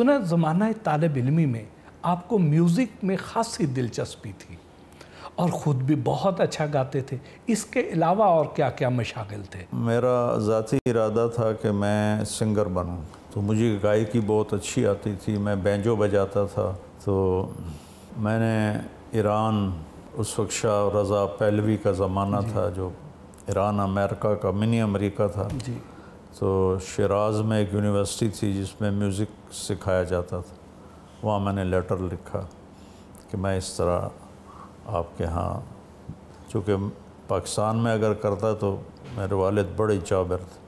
सुना ज़माना तालब इलमी में आपको म्यूज़िक में ख़ासी दिलचस्पी थी और ख़ुद भी बहुत अच्छा गाते थे। इसके अलावा और क्या क्या मशागिल थे? मेरा ज़ाती इरादा था कि मैं सिंगर बनूँ। तो मुझे गायकी बहुत अच्छी आती थी मैं बैंजो बजाता था। तो मैंने ईरान उस वक्त शाह रज़ा पहलवी का ज़माना था जो ईरान अमेरिका का मिनी अमेरिका था। जी। तो शराज में एक यूनिवर्सिटी थी जिसमें म्यूज़िक सिखाया जाता था। वहाँ मैंने लेटर लिखा कि मैं इस तरह आपके यहाँ, चूँकि पाकिस्तान में अगर करता तो मेरे वालिद बड़े जाबिर थे,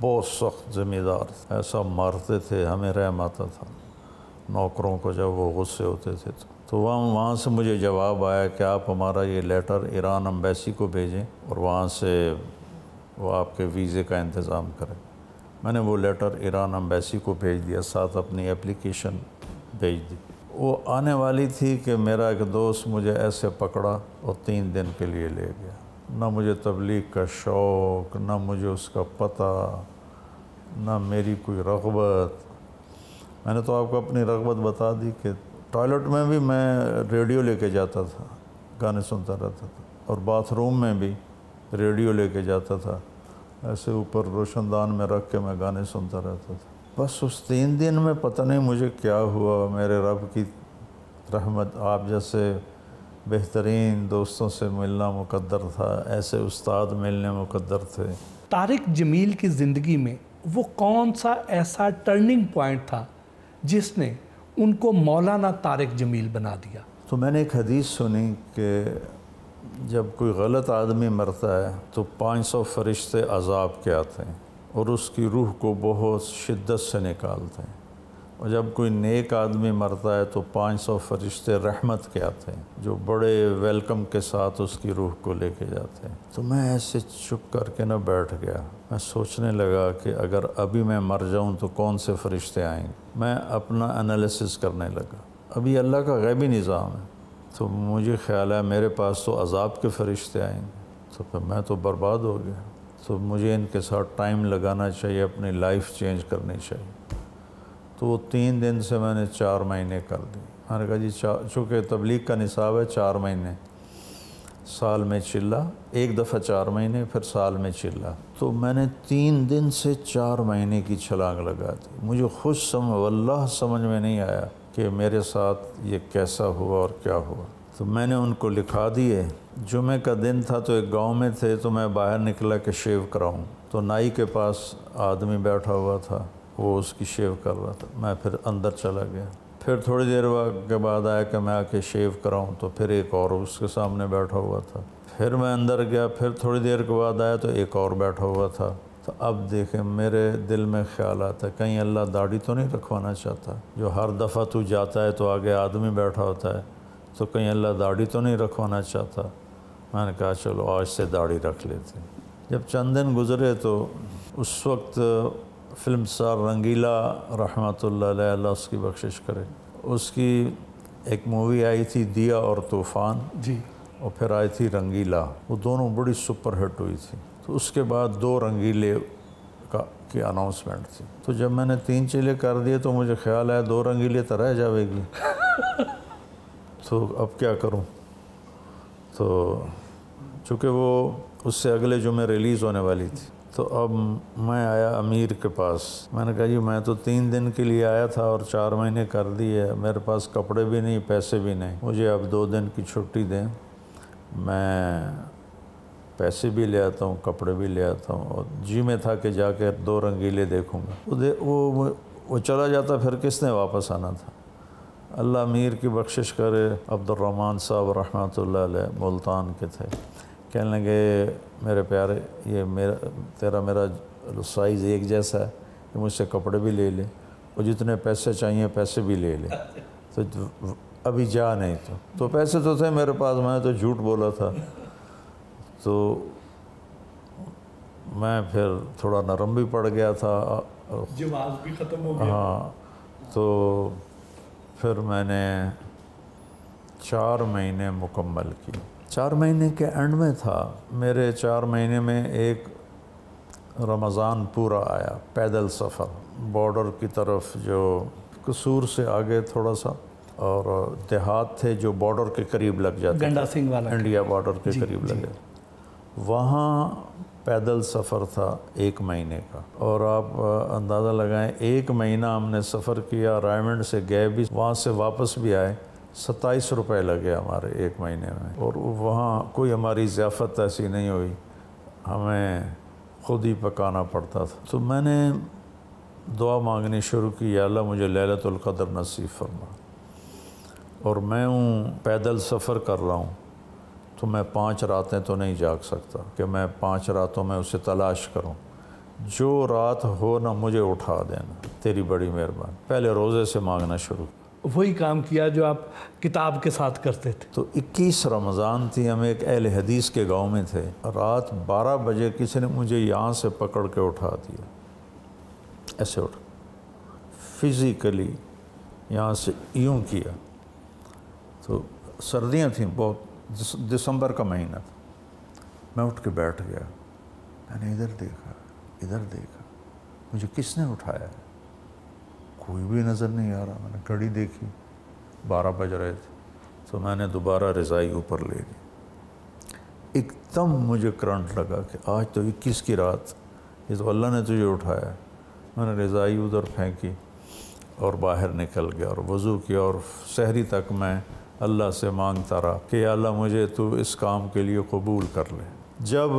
बहुत सख्त ज़िम्मेदार थे। ऐसा मारते थे, हमें रहम आता था। नौकरों को जब वो गुस्से होते थे तो। तो वहाँ वहाँ से मुझे जवाब आया कि आप हमारा ये लेटर ईरान अम्बेसी को भेजें और वहाँ से वो आपके वीज़े का इंतज़ाम करें। मैंने वो लेटर ईरान अम्बेसी को भेज दिया, साथ अपनी एप्लीकेशन भेज दी। वो आने वाली थी कि मेरा एक दोस्त मुझे ऐसे पकड़ा और तीन दिन के लिए ले गया। ना मुझे तबलीग का शौक़, ना मुझे उसका पता, ना मेरी कोई रगबत। मैंने तो आपको अपनी रगबत बता दी कि टॉयलेट में भी मैं रेडियो लेके जाता था, गाने सुनता रहता था और बाथरूम में भी। रेडियो लेके जाता था। ऐसे ऊपर रोशनदान में रख के मैं गाने सुनता रहता था। बस उस तीन दिन में पता नहीं मुझे क्या हुआ। मेरे रब की रहमत आप जैसे बेहतरीन दोस्तों से मिलना मुकद्दर था। ऐसे उस्ताद मिलने मुकद्दर थे। तारिक जमील की ज़िंदगी में वो कौन सा ऐसा टर्निंग पॉइंट था जिसने उनको मौलाना तारिक जमील बना दिया? तो मैंने एक हदीस सुनी कि जब कोई गलत आदमी मरता है तो 500 फरिश्ते अजाब के आते हैं और उसकी रूह को बहुत शिद्दत से निकालते हैं। और जब कोई नेक आदमी मरता है तो 500 फरिश्ते रहमत के आते हैं, जो बड़े वेलकम के साथ उसकी रूह को लेके जाते हैं। तो मैं ऐसे चुप करके ना बैठ गया। मैं सोचने लगा कि अगर अभी मैं मर जाऊँ तो कौन से फरिश्ते आएँगे? मैं अपना एनालिसिस करने लगा। अभी अल्लाह का गैबी निज़ाम है। तो मुझे ख्याल है मेरे पास तो अजाब के फरिश्ते आएँगे तो फिर मैं तो बर्बाद हो गया। तो मुझे इनके साथ टाइम लगाना चाहिए, अपनी लाइफ चेंज करनी चाहिए। तो वो तीन दिन से मैंने चार महीने कर दी मैंने कहा जी चूँकि तबलीग का निसाब है, चार महीने। साल में चिल्ला, एक दफ़ा चार महीने, फिर साल में चिल्ला। तो मैंने तीन दिन से चार महीने की छलांग लगा दी। मुझे खुद समझ अल्लाह समझ में नहीं आया। कि मेरे साथ ये कैसा हुआ और क्या हुआ। तो मैंने उनको लिखा दिए, जुमे का दिन था तो एक गाँव में थे तो मैं बाहर निकला कि शेव कराऊं। तो नाई के पास आदमी बैठा हुआ था, वो उसकी शेव कर रहा था। मैं फिर अंदर चला गया। फिर थोड़ी देर के बाद आया कि मैं आके शेव कराऊं तो फिर एक और उसके सामने बैठा हुआ था। फिर मैं अंदर गया, फिर थोड़ी देर के बाद आया तो एक और बैठा हुआ था। तो अब देखें मेरे दिल में ख्याल आता है कहीं अल्लाह दाढ़ी तो नहीं रखवाना चाहता? जो हर दफ़ा तू जाता है तो आगे आदमी बैठा होता है तो कहीं अल्लाह दाढ़ी तो नहीं रखवाना चाहता? मैंने कहा चलो आज से दाढ़ी रख लेते जब चंद दिन गुज़रे तो उस वक्त फ़िल्म स्टार रंगीला रहमत अल्लाह उसकी बख्शिश करे। उसकी एक मूवी आई थी दिया और तूफ़ान। जी। और फिर आई थी रंगीला। वो दोनों बड़ी सुपर हिट हुई थी। तो उसके बाद दो रंगीले का, की अनाउंसमेंट थी। तो जब मैंने तीन चिले कर दिए तो मुझे ख्याल आया दो रंगीले तो रह जाएगी तो अब क्या करूँ? तो चूँकि वो उससे अगले जुमे रिलीज़ होने वाली थी तो अब मैं आया अमीर के पास। मैंने कहा, जी, मैं तो तीन दिन के लिए आया था और चार महीने कर दिए मेरे पास कपड़े भी नहीं, पैसे भी नहीं। मुझे अब दो दिन की छुट्टी दें। मैं पैसे भी ले आता हूँ, कपड़े भी ले आता हूँ और जी में था कि जाकर दो रंगीले देखूँगा। वो दे, वो वो चला जाता फिर किसने वापस आना था? अल्लाह मीर की बख्शिश करे अब्दुलरहमान साहब रहमत मुल्तान के थे। कहने लगे, मेरे प्यारे, ये मेरा, तेरा मेरा साइज़ एक जैसा है कि मुझसे कपड़े भी ले ले, और जितने पैसे चाहिए, पैसे भी ले ले। तो अभी जा नहीं तो। तो पैसे तो थे मेरे पास मैं तो झूठ बोला था। तो मैं फिर थोड़ा नरम भी पड़ गया था जवाब भी ख़त्म हो गया। हाँ तो फिर मैंने चार महीने मुकम्मल की। चार महीने के एंड में था। मेरे चार महीने में एक रमज़ान पूरा आया पैदल सफ़र। बॉर्डर की तरफ़ जो कसूर से आगे थोड़ा सा और देहात थे जो बॉर्डर के करीब लग जाते गंडा सिंह वाला। इंडिया बॉर्डर के करीब लगे। वहाँ पैदल सफ़र था एक महीने का। और आप अंदाज़ा लगाएँ, एक महीना हमने सफ़र किया, रायमंड से गए भी, वहाँ से वापस भी आए, सत्ताईस रुपये लगे हमारे एक महीने में। और वहाँ कोई हमारी ज़ियाफ़त ऐसी नहीं हुई, हमें ख़ुद ही पकाना पड़ता था। तो मैंने दुआ मांगनी शुरू की अल्लाह, मुझे लैलतुल क़दर नसीब फरमा। और मैं हूँ, पैदल सफ़र कर रहा हूँ। तो मैं पाँच रातें तो नहीं जाग सकता कि मैं पाँच रातों में उसे तलाश करूँ। जो रात हो ना मुझे उठा देना तेरी बड़ी मेहरबानी। पहले रोज़े से मांगना शुरू। वही काम किया जो आप किताब के साथ करते थे। तो 21 रमज़ान थी हम एक अहल हदीस के गाँव में थे। रात 12 बजे किसी ने मुझे यहाँ से पकड़ के उठा दिया। ऐसे उठ। फिज़िकली यहाँ से यूँ किया। तो सर्दियाँ थीं बहुत। दिसंबर का महीना था। मैं उठ के बैठ गया। मैंने इधर देखा इधर देखा। मुझे किसने उठाया? कोई भी नज़र नहीं आ रहा। मैंने घड़ी देखी। बारह बज रहे थे। तो मैंने दोबारा रज़ाई ऊपर ले ली। एकदम मुझे करंट लगा कि आज तो इक्कीस की रात? ये तो अल्लाह ने तुझे उठाया। मैंने रज़ाई उधर फेंकी और बाहर निकल गया और वज़ू किया और शहरी तक मैं अल्लाह से माँगता रहा कि अल्लाह मुझे तू इस काम के लिए कबूल कर ले। जब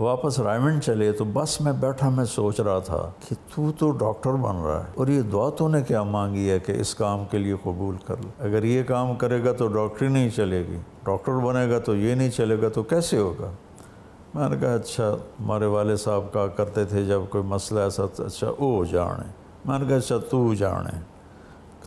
वापस रायमंड चले तो बस में बैठा, मैं सोच रहा था कि तू तो डॉक्टर बन रहा है और ये दुआ तूने क्या मांगी है कि इस काम के लिए कबूल कर ले? अगर ये काम करेगा तो डॉक्टरी नहीं चलेगी, डॉक्टर बनेगा तो ये नहीं चलेगा तो कैसे होगा? मैंने कहा अच्छा हमारे वाले साहब कहा करते थे, जब कोई मसला ऐसा अच्छा ओ जाने। मैंने कहा अच्छा तू जाने।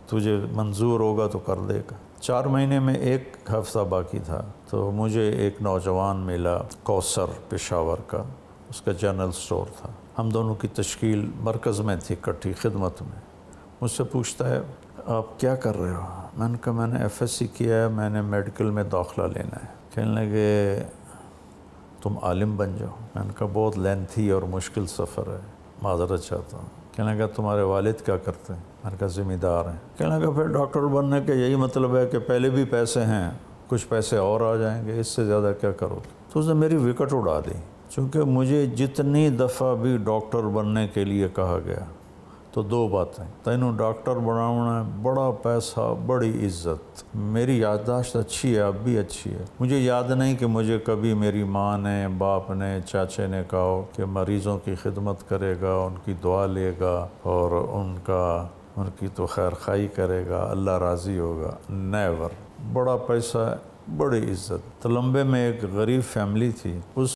तुझे मंजूर होगा तो कर देगा। चार महीने में एक हफ़्ता बाकी था तो मुझे एक नौजवान मिला कौसर पेशावर का। उसका जनरल स्टोर था। हम दोनों की तश्कील मरकज़ में थी इकट्ठी खिदमत में। मुझसे पूछता है, आप क्या कर रहे हो? मैंने कहा, मैंने एफ़ एस सी किया है, मैंने मेडिकल में दाखिला लेना है। कहने लगे, तुम आलिम बन जाओ। मैंने कहा, बहुत लेंथी और मुश्किल सफ़र है माजरत चाहता हूँ। कहने लगा तुम्हारे वालिद क्या करते हैं? मैंने कहा, ज़िम्मेदार हैं. कहने लगा फिर डॉक्टर बनने के यही मतलब है कि पहले भी पैसे हैं, कुछ पैसे और आ जाएँगे, इससे ज़्यादा क्या करोगे? तो उसने मेरी विकट उड़ा दी चूँकि मुझे जितनी दफ़ा भी डॉक्टर बनने के लिए कहा गया तो दो बातें। तेनों डॉक्टर बनाना है, बड़ा पैसा, बड़ी इज़्ज़त। मेरी याददाश्त अच्छी है अब भी अच्छी है। मुझे याद नहीं कि मुझे कभी मेरी माँ ने, बाप ने, चाचे ने कहा हो कि मरीज़ों की खिदमत करेगा, उनकी दुआ लेगा और उनका, उनकी तो खैर खाई करेगा, अल्लाह राज़ी होगा। नेवर बड़ा पैसा, बड़ी इज़्ज़त। तलम्बे में एक गरीब फैमिली थी, उस